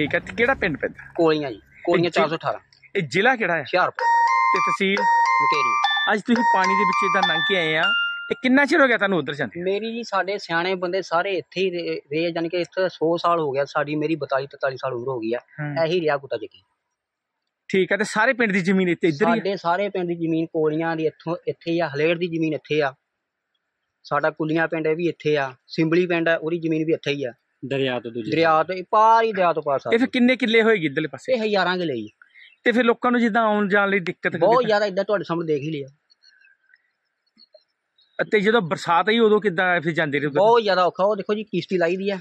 ਠੀਕ ਹੈ ਤੇ ਕਿਹੜਾ ਪਿੰਡ ਪੈਂਦਾ? ਕੋਲੀਆਂ ਜੀ ਕੋਲੀਆਂ ਇਹ ਜੀ- 418 ਇਹ ਜ਼ਿਲ੍ਹਾ ਕਿਹੜਾ ਹੈ? ਹੁਸ਼ਿਆਰਪੁਰ। ਤੇ ਤਹਿਸੀਲ? ਮਕੇਰੀ। ਅੱਜ ਤੁਸੀਂ ਪਾਣੀ ਦੇ ਵਿੱਚ ਇਦਾਂ ਲੰਘ ਕੇ ਆਏ ਆ ਇਹ ਕਿੰਨਾ ਚਿਰ ਹੋ ਗਿਆ ਤੁਹਾਨੂੰ ਉਧਰ ਜਾਂਦੇ? ਮੇਰੀ ਜੀ ਸਾਡੇ ਸਿਆਣੇ ਬੰਦੇ ਸਾਰੇ ਇੱਥੇ ਹੀ ਰਹੇ ਰਹੇ, ਜਾਣੀ ਕਿ ਇੱਥੇ 100 ਸਾਲ ਹੋ ਗਿਆ ਸਾਡੀ ਮੇਰੀ 42 43 ਸਾਲ ਉਮਰ ਹੋ ਗਈ ਆ। ਇਹੀ ਰਿਹਾ ਕੁੱਤਾ ਚੱਕੀ। ਠੀਕ ਹੈ ਤੇ ਸਾਰੇ ਪਿੰਡ ਦੀ ਜ਼ਮੀਨ ਇੱਥੇ ਇੱਧਰ ਹੀ ਹੈ? ਸਾਡੇ ਸਾਰੇ ਪਿੰਡ ਦੀ ਜ਼ਮੀਨ ਕੋਲੀਆਂ ਦੀ ਇੱਥੋਂ ਇੱਥੇ ਹੀ ਆ ਹਲੇੜ ਦੀ ਜ਼ਮੀਨ ਇੱਥੇ ਆ। ਸਾਡਾ ਕੁਲੀਆਂ ਪਿੰਡ ਇਹ ਵੀ ਇੱਥੇ ਆ ਸਿੰਬਲੀ ਪਿੰਡ ਆ ਉਹਦੀ ਜ਼ਮੀਨ ਵੀ ਇੱਥੇ ਹੀ ਆ। ਦਰਿਆ ਤੋਂ ਦੂਜੇ ਦਰਿਆ ਤੋਂ ਪਾਰ ਹੀ ਦਰਿਆ ਤੋਂ ਪਾਰ ਇਹ ਫਿਰ ਕਿੰਨੇ ਕਿੱਲੇ ਹੋਏਗੀ ਇੱਧਰਲੇ ਪਾਸੇ? ਇਹ ਹਜ਼ਾਰਾਂ ਦੇ ਲਈ ਤੇ ਫਿਰ ਲੋਕਾਂ ਨੂੰ ਜਿੱਦਾਂ ਆਉਣ ਜਾਣ ਲਈ ਦਿੱਕਤ ਬਹੁਤ ਜ਼ਿਆਦਾ ਇਦਾਂ ਤੁਹਾਡੇ ਸਾਹਮਣੇ ਦੇਖ ਹੀ ਲਿਆ। ਤੇ ਜਦੋਂ ਬਰਸਾਤ ਆਈ ਉਦੋਂ ਕਿੱਦਾਂ ਫਿਰ ਜਾਂਦੇ ਰਹੇ ਉੱਧਰ? ਬਹੁਤ ਜ਼ਿਆਦਾ ਔਖਾ। ਉਹ ਦੇਖੋ ਜੀ ਕਿਸ਼ਤੀ ਲਾਈ ਦੀ ਆ।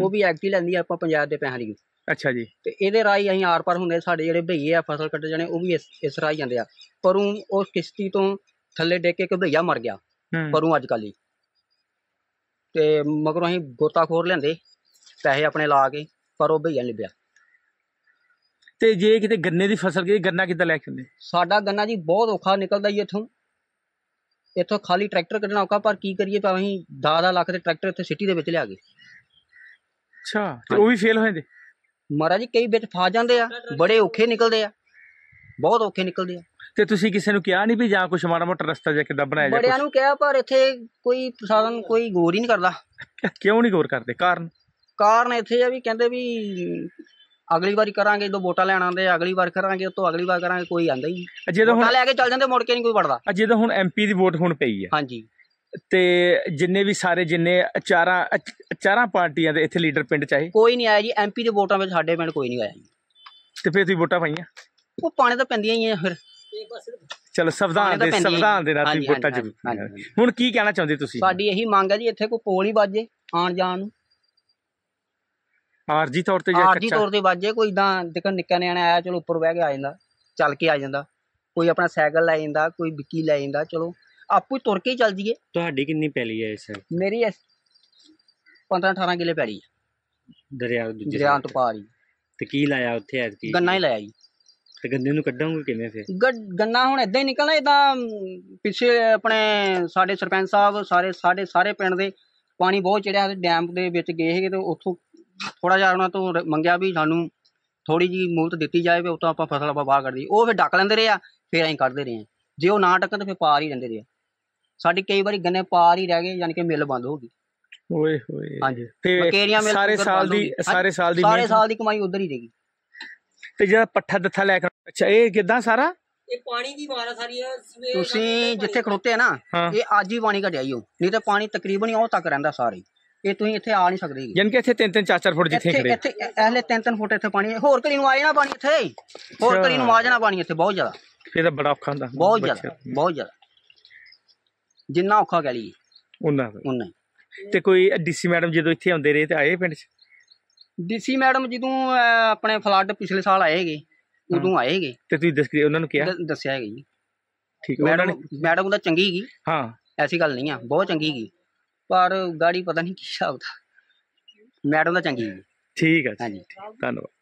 ਉਹ ਵੀ ਐਕਟੀ ਲੈਂਦੀ ਆ ਆਪਾਂ ਪੰਜਾਬ ਦੇ ਪੈਸਿਆਂ ਦੀ। ਅੱਛਾ ਜੀ। ਤੇ ਇਹਦੇ ਰਾਹੀਂ ਅਸੀਂ ਆਰ ਪਾਰ ਹੁੰਦੇ ਸਾਡੇ ਜਿਹੜੇ ਭਈਏ ਆ ਫਸਲ ਕੱਟ ਜਾਣੇ ਉਹ ਵੀ ਇਸ ਇਸ ਰਾਹੀਂ ਜਾਂਦੇ ਆ। ਪਰ ਉਹ ਉਸ ਕਿਸ਼ਤੀ ਤੋਂ ਥੱਲੇ ਡਿੱਗ ਕੇ ਇੱਕ ਭਈਆ ਮਰ ਗਿਆ। ਹੂੰ। ਪਰੂ ਅੱਜ ਕੱਲ੍ਹ ਹੀ। ਤੇ ਮਗਰੋਂ ਅਸੀਂ ਗੋਤਾਖੋਰ ਲਿਆਂਦੇ। ਪੈਸੇ ਆਪਣੇ ਲਾ ਕੇ ਪਰ ਉਹ ਭਈਆ ਨੀ ਲੱਭਿਆ ਤੇ ਜੇ ਕਿਤੇ ਗੰਨੇ ਦੀ ਫਸਲ ਗਈ ਗੰਨਾ ਕਿੱਦਾਂ ਲੈ ਕੇ ਆਉਂਦੇ? ਸਾਡਾ ਗੰਨਾ ਜੀ ਬਹੁਤ ਔਖਾ ਨਿਕਲਦਾ ਜੀ ਇੱਥੋਂ। ਇੱਥੋਂ ਖਾਲੀ ਟਰੈਕਟਰ ਕੱਢਣਾ ਔਖਾ ਪਰ ਕੀ ਕਰੀਏ ਤਾਂ ਅਸੀਂ 10 ਲੱਖ ਦੇ ਟਰੈਕਟਰ ਇੱਥੇ ਸਿਟੀ ਦੇ ਵਿੱਚ ਲਿਆ ਗਏ ਅੱਛਾ ਤੇ ਉਹ ਵੀ ਫੇਲ ਹੋ ਜਾਂਦੇ? ਮਹਾਰਾਜ ਜੀ ਕਈ ਵਿੱਚ ਫਸ ਜਾਂਦੇ ਆ ਬੜੇ ਔਖੇ ਨਿਕਲਦੇ ਆ ਬਹੁਤ ਔਖੇ ਨਿਕਲਦੇ ਆ। ਤੇ ਤੁਸੀਂ ਕਿਸੇ ਨੂੰ ਕਿਹਾ ਨਹੀਂ ਵੀ ਜਾਂ ਕੁਛ ਮਾੜਾ ਮੋਟਾ ਰਸਤਾ ਜਾਂ ਕਿੱਦਾਂ ਬਣਾਇਆ ਜਾ ਬੜਿਆਂ ਨੂੰ ਕਿਹਾ ਪਰ ਇੱਥੇ ਕੋਈ ਪ੍ਰਸ਼ਾਸਨ ਕੋਈ ਗੌਰ ਹੀ ਨਹੀਂ ਕਰਦਾ। ਕਿਉਂ ਨਹੀਂ ਗੌਰ ਕਰਦੇ? ਕਾਰਨ? ਕਾਰਨ ਇੱਥੇ ਆ ਵੀ ਕਹਿੰਦੇ ਵੀ ਅਗਲੀ ਵਾਰੀ ਕਰਾਂਗੇ ਜਦੋਂ ਵੋਟਾਂ ਲੈਣ ਆਉਂਦੇ ਆ, ਅਗਲੀ ਵਾਰ ਕਰਾਂਗੇ ਤੋਂ ਅਗਲੀ ਵਾਰ ਕਰਾਂਗੇ ਕੋਈ ਆਂਦਾ ਹੀ ਨਹੀਂ। ਜਦੋਂ ਹੁਣ ਲੈ ਕੇ ਚੱਲ ਜਾਂਦੇ ਮੁੜ ਕੇ ਨਹੀਂ ਕੋਈ ਵੜਦਾ। ਜਦੋਂ ਹੁਣ ਐਮਪੀ ਦੀ ਵੋਟ ਹੁਣ ਪਈ ਹੈ ਹਾਂਜੀ। ਤੇ ਜਿੰਨੇ ਵੀ ਸਾਰੇ ਜਿੰਨੇ ਚਾਰਾਂ ਚਾਰਾਂ ਪਾਰਟੀਆਂ ਦੇ ਇੱਥੇ ਲੀਡਰ ਪਿੰਡ ਚ ਆਏ ਕੋਈ ਨਹੀਂ ਆਇਆ ਜੀ ਐਮਪੀ ਦੇ ਵੋਟਾਂ ਵਿੱਚ ਸਾਡੇ ਪਿੰਡ ਕੋਈ ਨਹੀਂ ਆਇਆ ਜੀ। ਤੇ ਫਿਰ ਤੁਸੀਂ ਵੋਟਾਂ ਪਾਈਆਂ? ਉਹ ਪਾਣੀ ਤਾਂ ਪੈਂਦੀਆਂ ਹੀ ਆ ਫਿਰ। ਚਲੋ ਸੰਵਿਧਾਨ ਦੇ ਪੈਂਦੀਆਂ ਹੀ। ਸੰਵਿਧਾਨ ਦੇ ਨਾਲ ਤੁਸੀਂ ਹਾਂਜੀ, ਵੋਟਾਂ ਹਾਂਜੀ, ਜ਼ਰੂਰ ਪਾਈਆਂ। ਹਾਂਜੀ। ਹੁਣ ਕੀ ਕਹਿਣਾ ਚਾਹੁੰਦੇ ਤੁਸੀਂ? ਸਾਡੀ ਇਹੀ ਮੰਗ ਹੈ ਜੀ ਇੱਥੇ ਕੋਈ ਪੋਲ ਹੀ ਵੱਜੇ ਆਣ ਜਾਣ ਨੂੰ। ਆਰਜੀ ਤੌਰ ਤੇ ਜਾਂ ਆਰਜੀ ਤੌਰ ਤੇ ਵੱਜੇ ਕੋਈ ਇਦਾਂ ਦੇਖੋ ਨਿੱਕਾ ਨਿਆਣਾ ਆਇਆ ਚਲੋ ਉੱਪਰ ਬਹਿ ਕੇ ਆ ਜਾਂਦਾ ਚੱਲ ਕੇ ਆ ਜਾਂਦਾ। ਕੋਈ ਆਪਣਾ ਸਾਈਕਲ ਲੈ ਜਾਂਦਾ ਕੋਈ ਬਿੱਕੀ ਲੈ ਜਾਂਦਾ ਚਲੋ ਆਪੂ ਹੀ ਤੁਰ ਕੇ ਹੀ ਚੱਲ ਜੀਏ ਤੁਹਾਡੀ ਕਿੰਨੀ ਪੈਲੀ ਹੈ ਇਸ? ਮੇਰੀ 15 18 ਕਿਲੇ ਪੈੜੀ ਦਰਿਆ ਤੋਂ ਦੂਜੇ ਦਰਿਆ ਤੋਂ ਪਾਰ ਹੀ। ਤੇ ਕੀ ਲਾਇਆ ਉੱਥੇ ਐਤਕੀ? ਗੰਨਾ ਹੀ ਲਾਇਆ ਜੀ। ਤੇ ਗੰਨੇ ਨੂੰ ਕੱਢਾਂਗੇ ਕਿਵੇਂ ਫਿਰ? ਗੰਨਾ ਹੁਣ ਇਦਾਂ ਹੀ ਨਿਕਲਣਾ ਇਦਾਂ ਪਿੱਛੇ ਆਪਣੇ ਸਾਡੇ ਸਰਪੰਚ ਸਾਹਿਬ ਸਾਰੇ ਸਾਡੇ ਸਾਰੇ ਪਿੰਡ ਦੇ ਪਾਣੀ ਬਹੁਤ ਚੜਿਆ ਡੈਮ ਦੇ ਵਿੱਚ ਗਏ ਸੀਗੇ ਤੇ ਉੱਥੋਂ ਥੋੜਾ ਜਿਹਾ ਉਹਨਾਂ ਤੋਂ ਰ- ਮੰਗਿਆ ਵੀ ਸਾਨੂੰ ਥੋੜੀ ਜੀ ਮੂਲਤ ਦਿੱਤੀ ਜਾਏ ਵੀ ਉਤੋਂ ਆਪਾਂ ਫਸਲ ਆਪਾਂ ਬਾਹਰ ਕੱਢਦੀ ਉਹ ਫਿਰ ਡੱਕ ਲੈਂਦੇ ਰਹੇ ਆ ਫਿਰ ਅਸੀਂ ਕੱਢਦੇ ਰਹੇ ਆ ਜੇ ਉਹ ਨਾ ਡੱਕਣ ਤੇ ਫਿਰ ਪਾਰ ਹੀ ਰਹਿੰਦੇ ਰਹੇ ਆ। ਸਾਡੀ ਕਈ ਵਾਰੀ ਗੰਨੇ ਪਾਰ ਹੀ ਰਹਿ ਗਏ ਯਾਨੀ ਕਿ ਮਿੱਲ ਬੰਦ ਹੋ ਗਈ। ਓਏ ਹੋਏ। ਹਾਂਜੀ। ਤੇ ਮਕੇਰੀਆਂ ਮਿਲ ਸਾਰੇ ਉੱਧਰ ਸਾਲ ਬੰਦ ਹੋ ਦੀ ਗਈ। ਸਾਰੇ ਸਾਲ ਦੀ ਸਾਰੇ ਮਿਹਨਤ- ਸਾਲ ਦੀ ਕਮਾਈ ਉਧਰ ਹੀ ਰਹੇਗੀ। ਤੇ ਜਿਹੜਾ ਪੱਠਾ ਦੱਥਾ ਲੈ ਕੇ ਅੱਛਾ ਇਹ ਕਿਦਾਂ ਸਾਰਾ? ਇਹ ਪਾਣੀ ਦੀ ਮਾਰਾ ਸਾਰੀ ਸਵੇਰ ਤੁਸੀਂ ਜਿੱਥੇ ਖੜੋਤੇ ਆ ਨਾ ਹਾਂ। ਇਹ ਅੱਜ ਹੀ ਪਾਣੀ ਘਟਿਆ ਹੀ ਹੋ ਨਹੀਂ ਤਾਂ ਪਾਣੀ ਤਕਰੀਬਨ ਹੀ ਉਹ ਤੱਕ ਰਹਿੰਦਾ ਸਾਰੇ ਇਹ ਤੁਸੀਂ ਇੱਥੇ ਆ ਨਹੀਂ ਸਕਦੇ ਕਿ ਇੱਥੇ ਤਿੰਨ ਤਿੰਨ ਚਾਰ ਚਾਰ ਫੁੱਟ ਜਿੱਥੇ ਇੱਥੇ ਖੜੇ ਇੱਥੇ ਇਹਲੇ ਤਿੰਨ ਤਿੰਨ ਫੁੱਟ ਇੱਥੇ ਪਾਣੀ ਹੈ। ਹੋਰ ਕਲੀ ਨੂੰ ਆ ਜਾਣਾ ਪਾਣੀ ਇੱਥੇ। ਹੋਰ ਕਲੀ ਨੂੰ ਆ ਜਾਣਾ ਪਾਣੀ ਇੱਥੇ ਬਹੁਤ ਜ਼ਿਆਦਾ। ਫਿਰ ਤਾਂ ਬੜਾ ਔਖਾ ਹੁੰਦਾ। ਬਹੁਤ ਜ਼ਿਆਦਾ। ਬਹੁਤ ਜ਼ਿਆਦਾ। ਜਿੰਨਾ ਔਖਾ ਕਹਿ ਲਈਏ। ਉਹਨਾਂ ਦਾ। ਉਨਾ ਤੇ ਕੋਈ ਡੀਸੀ ਮੈਡਮ ਜਦੋਂ ਇੱਥੇ ਆਉਂਦੇ ਰਹੇ ਤੇ ਆਏ ਪਿੰਡ 'ਚ? ਡੀਸੀ ਮੈਡਮ ਜਦੋਂ ਅਹ, ਆਪਣੇ ਫਲੱਡ ਪਿਛਲੇ ਸਾਲ ਆਏ ਹੈਗੇ ਉਦੋਂ ਆਏ ਹੈਗੇ ਤੇ ਤੁਸੀਂ ਦੱਸ ਉਹਨਾਂ ਨੂੰ ਕਿਹਾ? ਦ- ਦੱਸਿਆ ਹੈਗਾ ਜੀ। ਠੀਕ ਹੈ, ਉਹਨਾਂ ਮੈਡਮ ਨੇ ਮੈਡਮ ਉਹਦਾ ਚੰਗੀ ਹੈਗੀ ਹਾਂ। ਐਸੀ ਗੱਲ ਨਹੀਂ ਆ ਬਹੁਤ ਚੰਗੀ ਹੈਗੀ ਪਰ ਗਾੜੀ ਪਤਾ ਨਹੀਂ ਕੀ ਹਿਸਾਬ ਦਾ। ਮੈਡਮ ਦਾ ਚੰਗੀ ਠੀਕ ਹੈ ਜੀ, ਹਾਂਜੀ। ਧੰਨਵਾਦ।